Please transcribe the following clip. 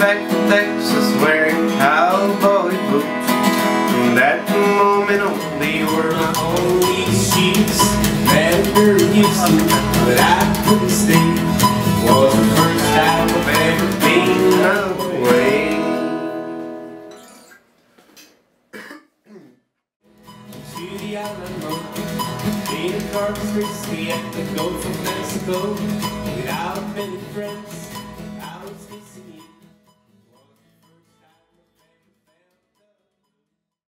back from Texas wearing cowboy boots. From that moment on, they were my only sheets. Never used to, but I couldn't stay. Was the first time I've ever been away. To the Alamo, road, in a car at the Gulf of Mexico, without many friends.